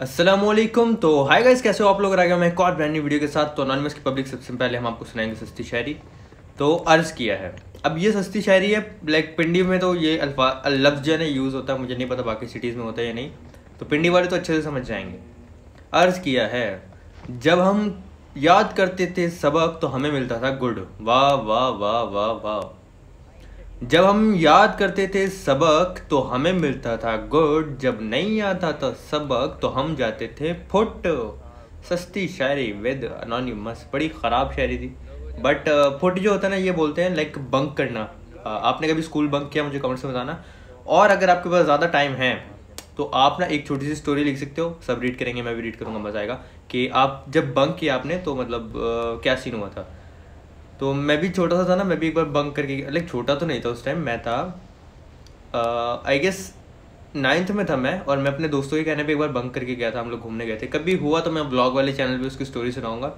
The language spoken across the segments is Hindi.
असलम तो हाय गाइस कैसे हो आप लोग? गया मैं एक और ब्रांड न्यू वीडियो के साथ तो अनोनिमस की पब्लिक सबसे पहले हम आपको सुनाएँगे सस्ती शायरी। तो अर्ज़ किया है। अब ये सस्ती शायरी है लाइक पिंडी में तो ये लफ्ज़ जो है ना यूज़ होता है, मुझे नहीं पता बाकी सिटीज़ में होता है या नहीं। तो पिंडी वाले तो अच्छे से समझ जाएँगे। अर्ज़ किया है, जब हम याद करते थे सबक तो हमें मिलता था गुड। वाह वाह वाह वाह वाह। जब हम याद करते थे सबक तो हमें मिलता था गुड। जब नहीं आता था सबक तो हम जाते थे फुट। सस्ती शायरी विद अनोनिमस बड़ी ख़राब शायरी थी। बट फुट uh, जो होता है ना ये बोलते हैं लाइक बंक करना। Uh, आपने कभी स्कूल बंक किया? मुझे कमेंट्स में बताना। और अगर आपके पास ज़्यादा टाइम है तो आप ना एक छोटी सी स्टोरी लिख सकते हो। सब रीड करेंगे मैं भी रीड करूँगा मज़ा आएगा। कि आप जब बंक किया आपने तो मतलब uh, क्या सीन हुआ था? तो मैं भी छोटा सा था ना, मैं भी एक बार बंक करके लाइक छोटा तो नहीं था उस टाइम मैं था आई गेस नाइन्थ में था मैं, और मैं अपने दोस्तों के कहने पे एक बार बंक करके गया था, हम लोग घूमने गए थे। कभी हुआ तो मैं ब्लॉग वाले चैनल पे उसकी स्टोरी सुनाऊँगा।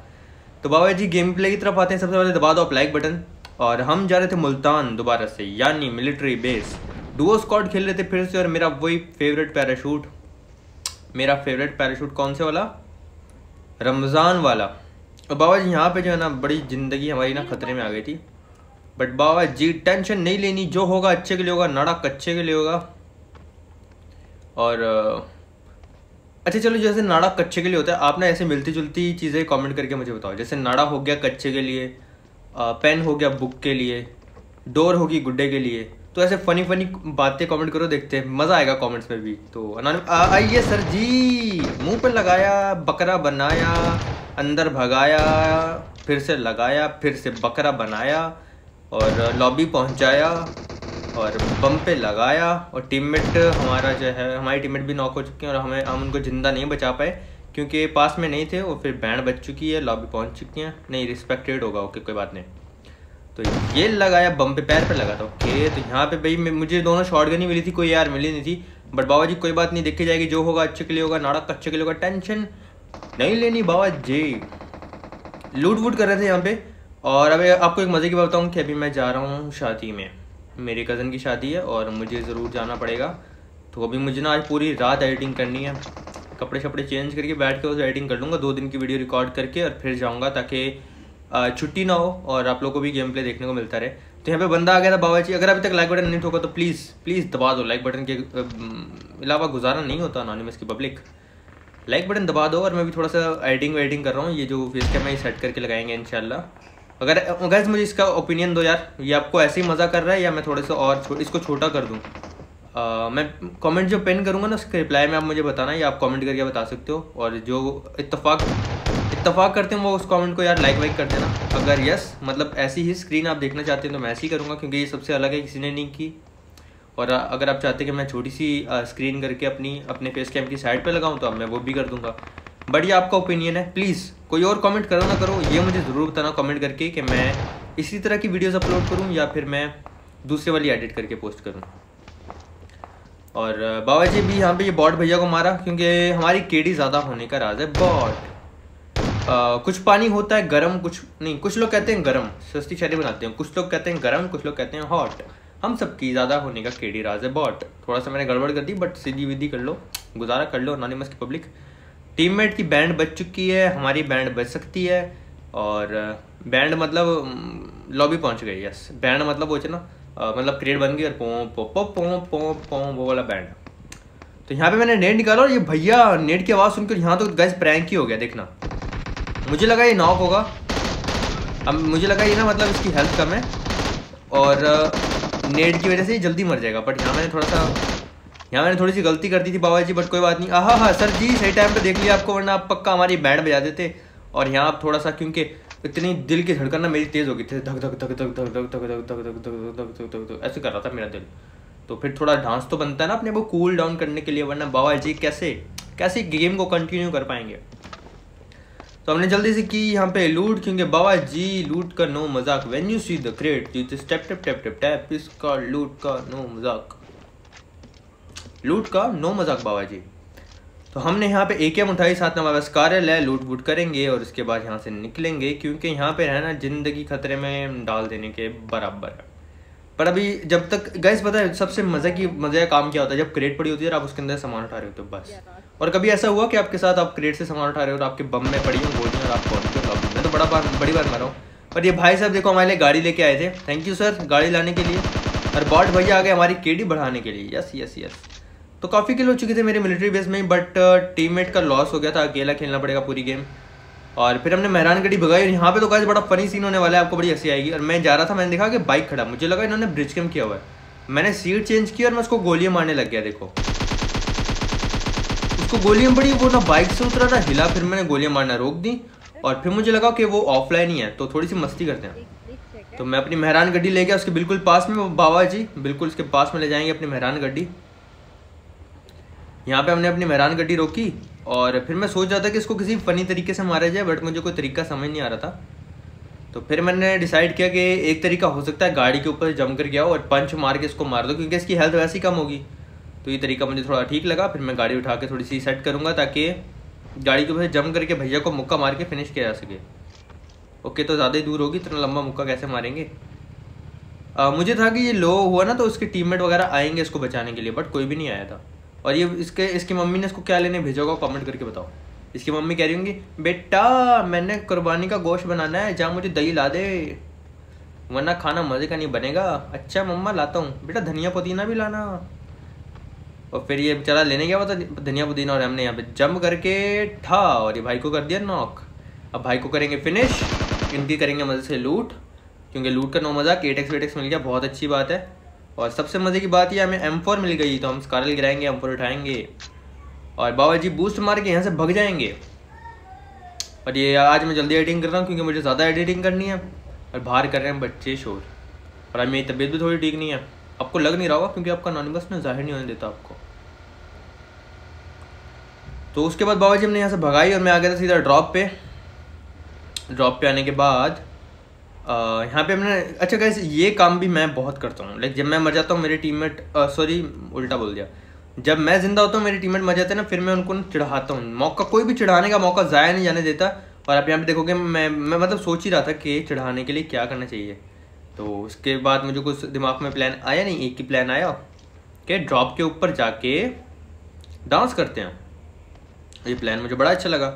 तो बाबा जी गेम प्ले की तरफ़ आते हैं, सबसे पहले दबा दो आप लाइक बटन और हम जा रहे थे मुल्तान दोबारा से, यानी मिलिट्री बेस डुओ स्कॉट खेल रहे थे फिर से, और मेरा वही फेवरेट पैराशूट मेरा फेवरेट पैराशूट कौन से वाला? रमज़ान वाला। और बाबा जी, यहाँ पे जो है ना, बड़ी ज़िंदगी हमारी ना खतरे में आ गई थी। बट बाबा जी टेंशन नहीं लेनी, जो होगा अच्छे के लिए होगा नाड़ा कच्चे के लिए होगा। और अच्छा चलो, जैसे नाड़ा कच्चे के लिए होता है, आप ना ऐसे मिलती जुलती चीज़ें कमेंट करके मुझे बताओ। जैसे नाड़ा हो गया कच्चे के लिए पेन हो गया बुक के लिए, डोर होगी गुड्डे के लिए तो ऐसे फनी फनी बातें कमेंट करो, देखते हैं। मज़ा आएगा कमेंट्स में भी। तो आइए सर जी, मुँह पे लगाया, बकरा बनाया। अंदर भगाया, फिर से लगाया, फिर से बकरा बनाया और लॉबी पहुँचाया और बम पे लगाया और टीममेट हमारा जो है, हमारी टीममेट भी नॉक हो चुकी है और हमें, हम उनको ज़िंदा नहीं बचा पाए क्योंकि पास में नहीं थे और फिर बैंड बच चुकी है लॉबी पहुँच चुकी हैं। नहीं रिस्पेक्टेड होगा, ओके, कोई बात नहीं। तो ये लगाया बम पे पैर पे लगा था, ओके तो यहाँ पे भाई मुझे दोनों शॉर्ट गन ही मिली थी, कोई यार मिली नहीं थी। बट बाबा जी कोई बात नहीं, देखी जाएगी, जो होगा, अच्छे के लिए होगा नाड़क अच्छे के लिए होगा टेंशन नहीं लेनी बाबा, जी। लूट वूट कर रहे थे यहाँ पे। और अभी आपको एक मज़े की बात बताऊँ कि अभी मैं जा रहा हूँ शादी में। मेरे कज़न की शादी है और मुझे ज़रूर जाना पड़ेगा। तो अभी मुझे ना आज पूरी रात एडिटिंग करनी है। कपड़े शपड़े चेंज करके बैठ के उसे एडिटिंग कर लूँगा, दो दिन की वीडियो रिकॉर्ड करके और फिर जाऊँगा ताकि छुट्टी ना हो और आप लोगों को भी गेम प्ले देखने को मिलता रहे। तो यहाँ पे बंदा आ गया था बाबा जी। अगर अभी तक लाइक बटन नहीं ठोका तो प्लीज़ प्लीज़ दबा दो। लाइक बटन के अलावा गुजारा नहीं होता अनोनिमस की पब्लिक लाइक बटन दबा दो और मैं भी थोड़ा सा एडिटिंग वेडिंग कर रहा हूँ। ये जो फेस कैम है सेट करके लगाएँगे इनशाला अगर गैस मुझे इसका ओपिनियन दो यार। ये आपको ऐसे ही मज़ा कर रहा है या मैं थोड़े सा और छो, इसको छोटा कर दूँ? मैं कमेंट जो पेन करूँगा ना उसके रिप्लाई में आप मुझे बताना या आप कमेंट करके बता सकते हो। और जो इतफाक़ इतफाक़ करते हैं वो उस कमेंट को यार लाइक वाइक कर देना। अगर यस मतलब ऐसी ही स्क्रीन आप देखना चाहते हैं तो मैं ऐसे ही करूँगा क्योंकि ये सबसे अलग है किसी ने नहीं की। और अगर आप चाहते कि मैं छोटी सी स्क्रीन करके अपनी, अपने फेस कैम की साइड पे लगाऊँ तो अब मैं वो भी कर दूँगा। बट ये आपका ओपिनियन है प्लीज़ कोई और कमेंट करो ना करो, ये मुझे ज़रूर बताना कमेंट करके कि मैं इसी तरह की वीडियोस अपलोड करूँ या फिर मैं दूसरे वाली एडिट करके पोस्ट करूँ। और बाबा जी भी यहाँ पे ये बॉट भैया को मारा, क्योंकि हमारी केडी ज़्यादा होने का राज है। बॉट कुछ पानी होता है, गर्म कुछ नहीं, कुछ लोग कहते हैं गर्म, सस्ती शादी बनाते हैं, कुछ लोग कहते हैं गर्म, कुछ लोग कहते हैं हॉट हम सबकी ज़्यादा होने का केडी राज है। बॉट थोड़ा सा मैंने गड़बड़ कर दी बट सीधी विधि कर लो, गुजारा कर लो अनोनिमस की पब्लिक टीममेट की बैंड बच चुकी है, हमारी बैंड बच सकती है, और बैंड मतलब लॉबी पहुँच गई यस बैंड मतलब वो ना मतलब क्रिएट बन गई और पो पो पो पो पो पो, वो वाला बैंड तो यहाँ पे मैंने नेट निकाला और ये भैया नेट की आवाज़ सुनकर यहाँ तो गैस प्रैंक ही हो गया, देखना। मुझे लगा ये नॉक होगा। अब मुझे लगा ये ना मतलब इसकी हेल्थ कम है। और नेट की वजह से जल्दी मर जाएगा बट यहाँ मैंने थोड़ा सा यहाँ मैंने थोड़ी सी गलती कर दी थी बाबा जी बट कोई बात नहीं आहा हा सर जी सही टाइम पे देख लिया आपको वरना आप पक्का हमारी बैंड बजा देते और यहाँ आप थोड़ा सा क्योंकि इतनी दिल की धड़कन ना मेरी तेज़ हो गई थी धक धक धक धक धक धक धक धक धक धक धक धक धक धक धक ऐसे कर रहा था मेरा दिल तो फिर थोड़ा डांस तो बनता है ना अपने वो कूल डाउन करने के लिए वरना बाबा जी कैसे कैसे गेम को कंटिन्यू कर पाएँगे तो हमने जल्दी से की यहाँ पे लूट क्योंकि बाबा जी लूट का नो मज़ाक। When you see the crate you step tap tap tap tap इसका लूट का नो मज़ाक। लूट का नो मज़ाक बाबा जी। तो हमने यहाँ पे एक एम उठाई, साथ में पास कार्यालय लूट वूट करेंगे और उसके बाद यहाँ से निकलेंगे, क्योंकि यहाँ पे रहना ज़िंदगी खतरे में डाल देने के बराबर है। पर अभी जब तक गैस पता है सबसे मज़े की मज़े का काम क्या होता है? जब क्रेट पड़ी होती है और आप उसके अंदर सामान उठा रहे होते हो बस। और कभी ऐसा हुआ कि आपके साथ आप क्रेट से सामान उठा रहे हो और आपके बम में पड़ी हो गोलियाँ और आप पहुँच गए मैं तो बड़ा बार बड़ी बार मरा हूँ। पर ये भाई साहब देखो हमारे लिए गाड़ी लेके आए थे। थैंक यू सर गाड़ी लाने के लिए। और बॉट भैया आ गए हमारी केडी बढ़ाने के लिए। यस यस यस तो काफ़ी किल हो चुके थे मेरे मिलिट्री बेस में बट टीममेट uh, का लॉस हो गया था। अकेला खेलना पड़ेगा पूरी गेम और फिर हमने मेहरान गढ़ी भगाई और यहाँ पे तो कैसे बड़ा फनी सीन होने वाला है आपको बड़ी हँसी आएगी। और मैं जा रहा था मैंने देखा कि बाइक खड़ा मुझे लगा इन्होंने ब्रिज कैम किया हुआ है। मैंने सीट चेंज की और मैं उसको गोलियाँ मारने लग गया देखो। उसको गोलियाँ पड़ी वो ना बाइक से उतरा ना हिला फिर मैंने गोलियाँ मारना रोक दी। और फिर मुझे लगा कि वो ऑफलाइन ही है तो थोड़ी सी मस्ती करते हैं। तो मैं अपनी मेहरान गड्डी ले गया उसके बिल्कुल पास में बाबा जी बिल्कुल उसके पास में ले जाएँगे अपनी मेहरान गड्डी यहाँ पे हमने अपनी मेहरान गड्डी रोकी। और फिर मैं सोच रहा था कि इसको किसी फनी तरीके से मारा जाए बट मुझे कोई तरीका समझ नहीं आ रहा था। तो फिर मैंने डिसाइड किया कि एक तरीका हो सकता है गाड़ी के ऊपर जम कर गया और पंच मार के इसको मार दो क्योंकि इसकी हेल्थ वैसे ही कम होगी। तो ये तरीका मुझे थोड़ा ठीक लगा फिर मैं गाड़ी उठा के थोड़ी सी सेट करूँगा ताकि गाड़ी के ऊपर जम करके भैया को मुक्का मार के फिनिश किया जा सके। ओके तो ज़्यादा ही दूर होगी इतना लंबा मुक्का कैसे मारेंगे? आ, मुझे था कि ये लो हुआ ना तो उसके टीममेट वगैरह आएँगे इसको बचाने के लिए बट कोई भी नहीं आया था। और ये इसके, इसकी मम्मी ने इसको क्या लेने भेजा होगा कमेंट करके बताओ। इसकी मम्मी कह रही होंगी, बेटा, मैंने कुर्बानी का गोश्त बनाना है जहाँ मुझे दही ला दे। वरना खाना मज़े का नहीं बनेगा। अच्छा मम्मा, लाता हूँ। बेटा, धनिया पुदीना भी लाना। और फिर ये बेचारा लेने गया हुआ था धनिया पुदीना और हमने यहाँ पे जम करके ठा और ये भाई को कर दिया नॉक। अब भाई को करेंगे फिनिश इनकी करेंगे मज़े से लूट, क्योंकि लूट का नो मज़ा एटेक्स वेटेक्स मिल गया, बहुत अच्छी बात है। और सबसे मज़े की बात ये, हमें एम फोर मिल गई तो हम स्कारल गिराएँगे एम फोर उठाएँगे। और बाबा जी बूस्ट मार के यहाँ से भग जाएँगे। और ये आज मैं जल्दी एडिटिंग कर रहा हूँ, क्योंकि मुझे ज़्यादा एडिटिंग करनी है। और बाहर कर रहे हैं बच्चे शोर। और आज मेरी तबीयत भी थोड़ी ठीक नहीं है। आपको लग नहीं रहा होगा, क्योंकि आपका बस में ज़ाहिर नहीं होने देता आपको। तो उसके बाद बाबा जी हमने यहाँ से भगाई, और मैं आ गया था सीधा ड्रॉप पे। ड्रॉप पे आने के बाद यहाँ पे हमने अच्छा गैस ये काम भी मैं बहुत करता हूँ। लाइक जब मैं मर जाता हूँ, मेरे टीममेट सॉरी उल्टा बोल दिया। जब मैं ज़िंदा होता हूँ, मेरे टीममेट मर जाते हैं ना, फिर मैं उनको चिढ़ाता हूँ। मौका कोई भी चिढ़ाने का मौका ज़ाया नहीं जाने देता। और आप यहाँ पे देखोगे, मैं मैं मतलब सोच ही रहा था कि चढ़ाने के लिए क्या करना चाहिए। तो उसके बाद मुझे कुछ दिमाग में प्लान आया नहीं। एक ही प्लान आया। कि ड्रॉप के ऊपर जाके डांस करते हैं। ये प्लान मुझे बड़ा अच्छा लगा।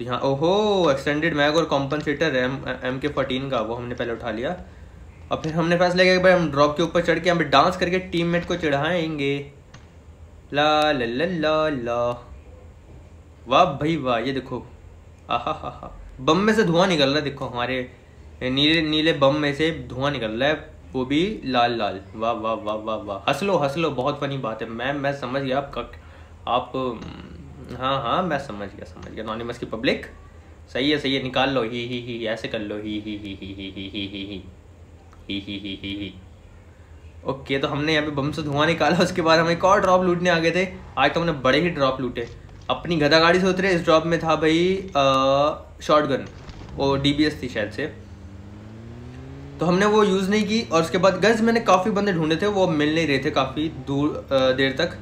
तो यहाँ, ओहो एक्सटेंडेड मैग और compensator M M K fourteen का, वो हमने पहले उठा लिया। और फिर हमने फैसला किया कि भाई हम ड्रॉप के ऊपर चढ़ के पे डांस करके टीममेट को चढ़ाएँगे। ला ला ला ला ला। वाह भाई वाह, ये देखो। आहा हा हा बम में से धुआँ निकल रहा है, देखो हमारे नीले नीले बम में से धुआँ निकल रहा है, वो भी लाल लाल। वाह वाह वाह वाह वाह। हंस लो हंस लो बहुत फनी बात है। मैं मैं समझ गया आप आप हाँ हाँ मैं समझ गया समझ गया नॉनिमस की पब्लिक सही है सही है निकाल लो ही ही ही ऐसे कर लो ही ही ही ही ही ही ही ही ही ही ही ही ही ही ओके तो हमने यहाँ पे बम से धुआँ निकाला उसके बाद हम एक और ड्रॉप लूटने आ गए थे आज तो हमने बड़े ही ड्रॉप लूटे अपनी गदा गाड़ी से उतरे इस ड्रॉप में था भाई शॉर्ट गन वो डी थी शायद से तो हमने वो यूज़ नहीं की और उसके बाद गज मैंने काफ़ी बंदे ढूंढे थे वो मिल नहीं रहे थे काफ़ी दूर देर तक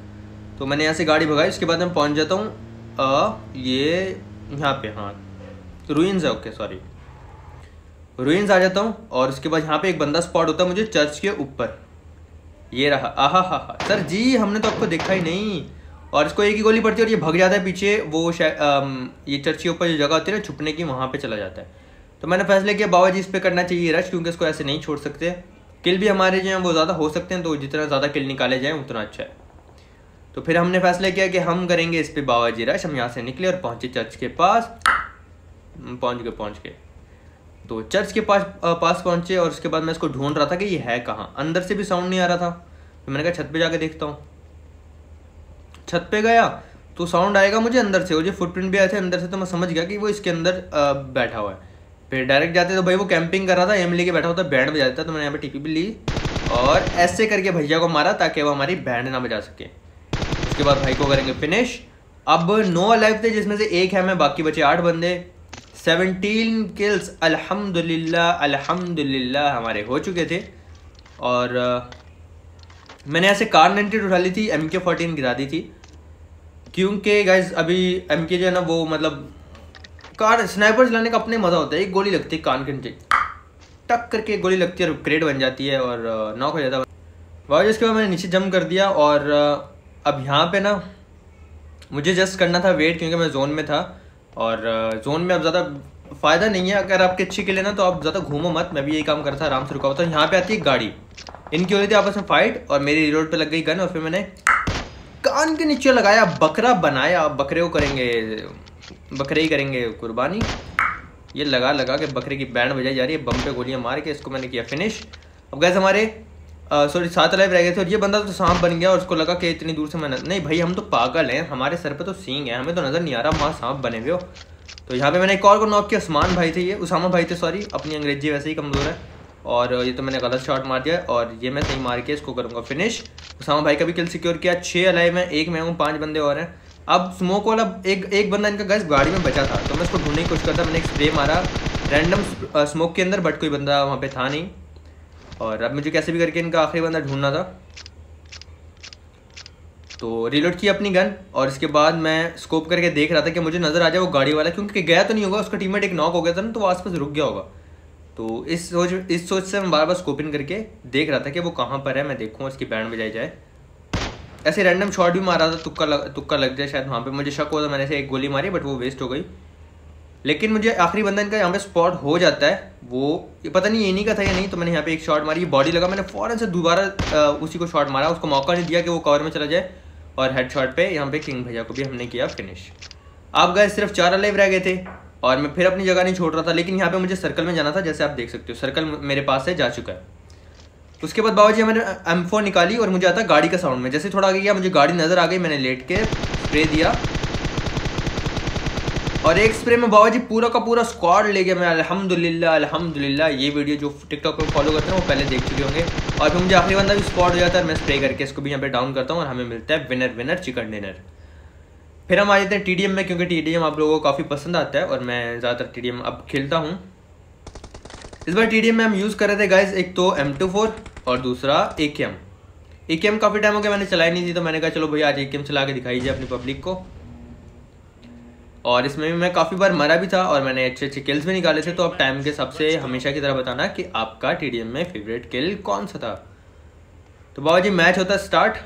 तो मैंने यहाँ से गाड़ी भगाई, उसके बाद मैं पहुँच जाता हूँ ये, यहाँ पे हाँ रुइंस है ओके सॉरी रुइंस आ जाता हूँ, और उसके बाद यहाँ पे एक बंदा स्पॉट होता है मुझे चर्च के ऊपर. ये रहा आहा हा हा सर जी, हमने तो आपको देखा ही नहीं. और इसको एक ही गोली पड़ती है और ये भग जाता है पीछे, वो ये चर्च के ऊपर जो जगह होती है ना, छुपने की, वहाँ पे चला जाता है. तो मैंने फैसला किया बाबा जी इस पर करना चाहिए रश क्योंकि इसको ऐसे नहीं छोड़ सकते. किल भी हमारे जो हैं, वो ज़्यादा हो सकते हैं तो जितना ज़्यादा किल निकाले जाए, उतना अच्छा है. तो फिर हमने फैसला किया कि हम करेंगे इस पर बाबा जी रश। हम यहाँ से निकले और पहुँचे चर्च के पास। पहुँच गए पहुँच गए। तो चर्च के पास पास पहुँचे और उसके बाद मैं इसको ढूंढ रहा था कि ये है कहाँ। अंदर से भी साउंड नहीं आ रहा था। तो मैंने कहा, छत पे जाके देखता हूँ। छत पे गया तो साउंड आएगा मुझे अंदर से। वो जो फुटप्रिंट भी आए थे अंदर से तो मैं समझ गया कि वो इसके अंदर बैठा हुआ है। फिर डायरेक्ट जाते तो भाई वो कैंपिंग कर रहा था एम लेके बैठा था बैंड बजाता था तो मैंने यहाँ पे टीपी भी ली और ऐसे करके भैया को मारा ताकि वो हमारी बैंड ना बजा सके। उसके बाद भाई को करेंगे फिनिश अब नौ अलाइव थे, जिसमें से एक है, मैं बाकी बचे आठ बंदे. सेवनटीन किल्स अल्हम्दुलिल्लाह अल्हम्दुलिल्लाह हमारे हो चुके थे. और मैंने ऐसे कार नाइनटी उठा ली थी एम के फोर्टीन गिरा दी थी. क्योंकि गाइज़ अभी एम के जो है ना, वो मतलब कार स्नाइपर चलाने का अपने मज़ा होता है, एक गोली लगती है कान के नीचे. टक करके एक गोली लगती है और क्रेड बन जाती है और नॉक हो जाता है. वह इसके बाद मैंने नीचे जम कर दिया और अब यहाँ पे ना, मुझे जस्ट करना था वेट क्योंकि मैं जोन में था और जोन में अब ज़्यादा फ़ायदा नहीं है। अगर आपके अच्छी के लिए ना तो आप ज़्यादा घूमो मत। मैं भी यही काम करता आराम से रुका हुआ था। यहाँ पे आती है गाड़ी। इनकी हो रही थी आपस में फाइट और मेरी रोड पे लग गई गन और फिर मैंने कान के नीचे लगाया, बकरा बनाया। बकरे को करेंगे, बकरे ही करेंगे कुर्बानी। ये लगा लगा के बकरे की बैंड बजाई जा रही है, बम पे गोलियाँ मार के इसको मैंने किया फिनिश अब गैस हमारे सॉरी सात लाइव रह गए थे और ये बंदा तो सांप बन गया और उसको लगा कि इतनी दूर से मैं नहीं भाई, हम तो पागल हैं, हमारे सर पे तो सींग है, हमें तो नज़र नहीं आ रहा वहाँ सांप बने हुए हो। तो यहाँ पे मैंने एक और को नॉक किया, उस्मान भाई थे ये, उसामा भाई थे सॉरी अपनी अंग्रेज़ी वैसे ही कमज़ोर है। और ये तो मैंने गलत शॉट मार दिया और ये मैं सही मार के इसको करूँगा फिनिश उसामा भाई का भी किल सिक्योर किया छः अलाइव हैं, एक मैं हूँ, पाँच बंदे और हैं। अब स्मोक वाला एक एक बंदा इनका गैस गाड़ी में बचा था तो मैं उसको ढूँढने की कोशिश करता, मैंने एक स्प्रे मारा रैंडम स्मोक के अंदर बट कोई बंदा वहाँ पे था नहीं। और अब मुझे कैसे भी करके इनका आखिरी बंदा ढूंढना था। तो रिलोड किया अपनी गन और इसके बाद मैं स्कोप करके देख रहा था कि मुझे नज़र आ जाए वो गाड़ी वाला, क्योंकि गया तो नहीं होगा, उसका टीममेट एक नॉक हो गया था ना तो वो आसपास रुक गया होगा। तो इस सोच इस सोच से मैं बार बार स्कोपिंग करके देख रहा था कि वो कहाँ पर है, मैं देखूँ उसकी बैंड बजाई जाए। ऐसे रैंडम शॉट भी मारा था, तुक्का लग तुक्का लग जाए शायद वहाँ पे। मुझे शक हुआ था मैंने से एक गोली मारी बट वो वेस्ट हो गई। लेकिन मुझे आखिरी बंदा इनका यहाँ पे स्पॉट हो जाता है, वो, ये पता नहीं ये नहीं का था या नहीं तो मैंने यहाँ पे एक शॉट मारी बॉडी लगा, मैंने फ़ौरन से दोबारा उसी को शॉट मारा, उसको मौका नहीं दिया कि वो कवर में चला जाए, और हेड शॉट पे यहाँ पे किंग भैया को भी हमने किया फिनिश आप गए सिर्फ़ चार अलाइव रह गए थे, और मैं फिर अपनी जगह नहीं छोड़ रहा था, लेकिन यहाँ पे मुझे सर्कल में जाना था, जैसे आप देख सकते हो सर्कल मेरे पास से जा चुका है. उसके बाद बाबा जी मैंने एम निकाली, और मुझे आता गाड़ी का साउंड में, जैसे थोड़ा आगे गया, मुझे गाड़ी नज़र आ गई, मैंने लेट के स्प्रे दिया और एक स्प्रे में बाबा जी पूरा का पूरा स्क्वाड ले गया। मैं अल्हम्दुलिल्लाह अल्हम्दुलिल्लाह, ये वीडियो जो टिकटॉक पर फॉलो करते हैं, वो पहले देख चुके होंगे। और फिर मुझे आखिरी बंदा भी स्पॉट हो जाता है, मैं स्प्रे करके इसको भी यहाँ पे डाउन करता हूँ और हमें मिलता है विनर विनर चिकन डिनर फिर हम आ जाते हैं टीडीएम में, क्योंकि टी आप लोगों को काफ़ी पसंद आता है और मैं ज़्यादातर टी अब खेलता हूँ। इस बार टी में हम यूज़ कर रहे थे गाइज़ एक तो एम और दूसरा ए के एम काफ़ी टाइम हो गया, मैंने चलाई नहीं थी तो मैंने कहा, चलो भैया, आज ए चला के दिखाई अपनी पब्लिक को। और इसमें भी मैं काफ़ी बार मरा भी था और मैंने अच्छे अच्छे किल्स भी निकाले थे तो आप टाइम के हिसाब से हमेशा की तरह बताना कि आपका टीडीएम में फेवरेट किल कौन सा था? तो बाबा जी मैच होता स्टार्ट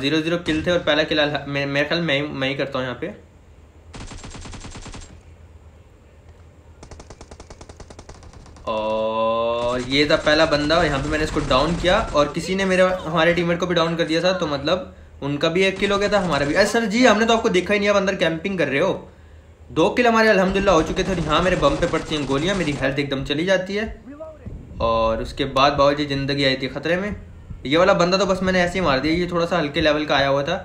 ज़ीरो ज़ीरो किल थे और पहला किल मेरे ख्याल मैं मैं ही करता हूँ यहाँ पे। और ये था पहला बंदा, यहाँ पे मैंने इसको डाउन किया और किसी ने मेरे, हमारे टीममेट को भी डाउन कर दिया था तो मतलब उनका भी एक किलो गया था, हमारा भी। अरे सर जी, हमने तो आपको देखा ही नहीं, आप अंदर कैंपिंग कर रहे हो। दो किल हमारे अलहमदिल्ला हो चुके थे और यहाँ मेरे बम पे पड़ती हैं गोलियाँ, मेरी हेल्थ एकदम चली जाती है। और उसके बाद बाबा जी ज़िंदगी आई थी ख़तरे में। ये वाला बंदा तो बस मैंने ऐसे ही मार दिया, ये थोड़ा सा हल्के लेवल का आया हुआ था।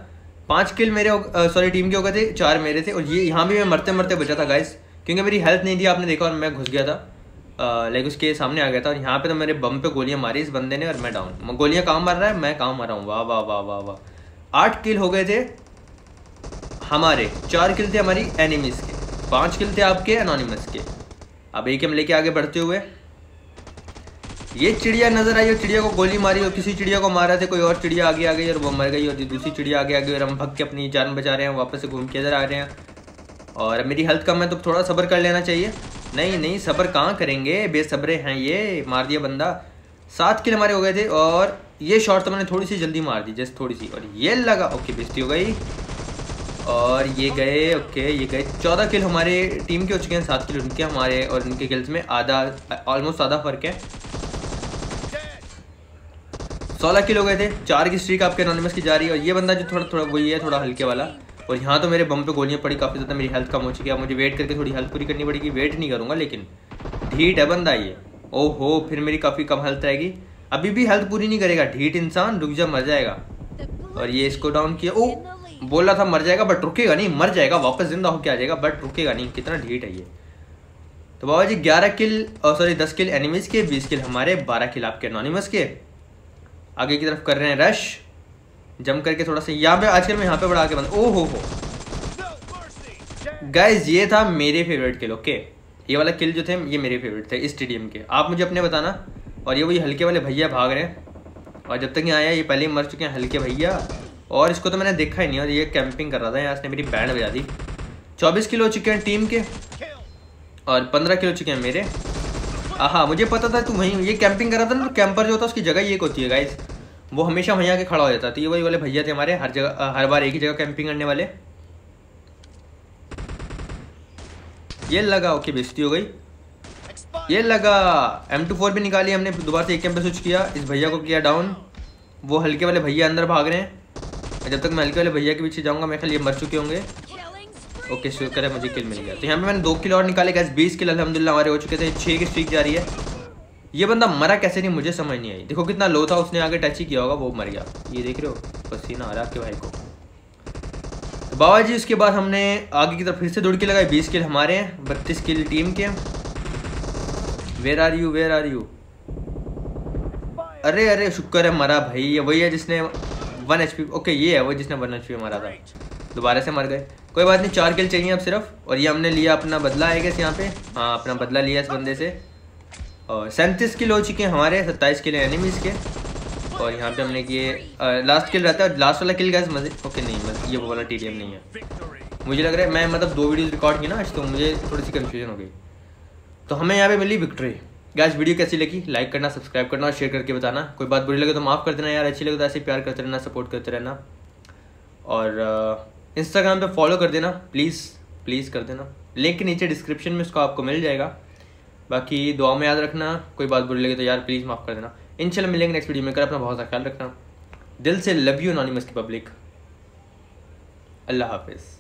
पाँच किल मेरे सॉरी टीम के हो गए थे, चार मेरे थे, और ये यहाँ भी मैं मरते मरते बचा था गाइस क्योंकि मेरी हेल्थ नहीं थी, आपने देखा और मैं घुस गया था। लाइक उसके सामने आ गया था, और यहाँ पे तो मेरे बम पे गोलियाँ मारी इस बंदे ने, और मैं डाउन गोलियाँ काम मार रहा है? मैं काम मारा हूँ? वाह वाह वाह वाह वाह। आठ किल हो गए थे हमारे। चार किल थे हमारी एनिमीज के। पाँच किल थे आपके अनोनिमस के। अब एक हम लेके आगे बढ़ते हुए। ये चिड़िया नज़र आई और चिड़िया को गोली मारी और किसी चिड़िया को मारा थे, कोई और चिड़िया आगे आ गई और वो मर गई और दूसरी चिड़िया आगे आ गई और हम भग के अपनी जान बचा रहे हैं, वापस से घूम के इधर आ रहे हैं। और मेरी हेल्थ कम है तो थोड़ा सब्र कर लेना चाहिए। नहीं नहीं, सब्र कहाँ करेंगे? बेसब्रे हैं ये, मार दिया बंदा। सात किल हमारे हो गए थे और ये शॉट तो मैंने थोड़ी सी जल्दी मार दी जस्ट थोड़ी सी और ये लगा ओके बेस्ती हो गई। और ये गए ओके ये गए। चौदह किल हमारे टीम के हो चुके हैं, सात किल उनके हमारे और उनके किल्स में आधा ऑलमोस्ट आधा फ़र्क है। सोलह किल हो गए थे, चार की स्ट्रीक आपके अनोनिमस की जा रही है। और ये बंदा जो थोड़ा थोड़ा, वही है, थोड़ा हल्के वाला। और यहाँ तो मेरे बम पे गोलियाँ पड़ी, काफ़ी ज़्यादा मेरी हेल्थ कम हो चुकी है। मुझे वेट करके थोड़ी हेल्थ पूरी करनी पड़ेगी। वेट नहीं करूँगा, लेकिन ढीट है बंदा ये। ओहो, फिर मेरी काफ़ी कम हेल्थ रहेगी। अभी भी हेल्थ पूरी नहीं करेगा ढीट इंसान, रुक जा, मर जाएगा। और ये इसको डाउन किया। ओ, बोला था मर जाएगा बट रुकेगा नहीं, मर जाएगा, वापस ज़िंदा होकर आ जाएगा बट रुकेगा नहीं। कितना ढीट है ये। तो बाबा जी, ग्यारह किल और सॉरी दस किल एनिमीज के, बीस किल हमारे, बारह किल आपके एनोनिमस के। आगे की तरफ़ कर रहे हैं रश जम करके थोड़ा सा, यहाँ पे आजकल मैं यहाँ पे बढ़ा के बंद ओ, हो हो। गाइज़ ये था मेरे फेवरेट किल ओके ये वाला किल जो थे, ये मेरे फेवरेट थे, इस स्टेडियम के। आप मुझे अपने बताना और ये वही हल्के वाले भैया भाग रहे हैं। और जब तक ये आया, ये पहले ही मर चुके हैं हल्के भैया। और इसको तो मैंने देखा ही नहीं, और ये कैंपिंग कर रहा था, यहाँ इसने मेरी बैंड बजा दी। चौबीस किलो हो चुके हैं टीम के। और पंद्रह किलो चुके हैं मेरे। हाँ मुझे पता था तू वहीं, ये कैंपिंग करा था ना तो कैंपर जो होता है उसकी जगह एक होती है गाइस वो हमेशा वहीं आके खड़ा हो जाता था ये वही वाले भैया थे हमारे, हर जगह हर बार एक ही जगह कैंपिंग करने वाले। ये लगा, ओके बेस्ती हो गई। ये लगा एम टू फोर भी निकाली हमने, दोबारा से एक कैंप पे स्विच किया, इस भैया को किया डाउन वो हल्के वाले भैया अंदर भाग रहे हैं। जब तक मैं हल्के वाले भैया के पीछे जाऊँगा मैं खाली ये मर चुके होंगे। ओके शुक्र है मुझे किल मिल गया। तो यहाँ पे मैंने दो किल और निकाले गैस बीस किल अलहमदिल्ला हमारे हो चुके थे छः की स्ट्रीक जा रही है। ये बंदा मरा कैसे नहीं, मुझे समझ नहीं आई। देखो कितना लो था, उसने आगे टच ही किया होगा, वो मर गया। ये देख रहे हो, पसीना आ रहा आपके भाई को। बाबा जी उसके बाद हमने आगे की तरफ़ फिर से दौड़ के लगाए बीस किल हमारे हैं, बत्तीस किल टीम के। Where are you where are you अरे अरे शुक्र है मरा भाई। ये वही है जिसने वन एच ओके ये है वो जिसने वन एच मारा था। दोबारा से मर गए। कोई बात नहीं चार किल चाहिए अब सिर्फ़। और ये हमने लिया अपना बदला है क्या यहाँ पे। हाँ अपना बदला लिया इस बंदे से। और सैंतीस किल हो चुके हैं हमारे सत्ताईस किल एनिमीज़ के। और यहाँ पे हमने किए लास्ट किल रहता है। लास्ट वाला किल गैस मज़े ओके नहीं मज़े ये वो वाला टी नहीं है। मुझे लग रहा है मैं मतलब दो वीडियोज़ रिकॉर्ड की ना आज तो मुझे थोड़ी सी कन्फ्यूज़न हो गई। तो हमें यहाँ पे मिली विक्ट्री गैस वीडियो कैसी लगी? लाइक करना सब्सक्राइब करना और शेयर करके बताना। कोई बात बुरी लगे तो माफ़ कर देना यार। अच्छी लगे तो ऐसे प्यार करते रहना सपोर्ट करते रहना। और इंस्टाग्राम पे फॉलो कर देना। प्लीज़ प्लीज़ कर देना। लिंक नीचे डिस्क्रिप्शन में उसको आपको मिल जाएगा। बाकी दुआ में याद रखना। कोई बात बुरी लगे तो यार प्लीज़ माफ़ कर देना। इन मिलेंगे नेक्स्ट वीडियो में। कर अपना बहुत सा ख्याल रखना। दिल से लव यू अनोनिमस की पब्लिक अल्लाह हाफिज़।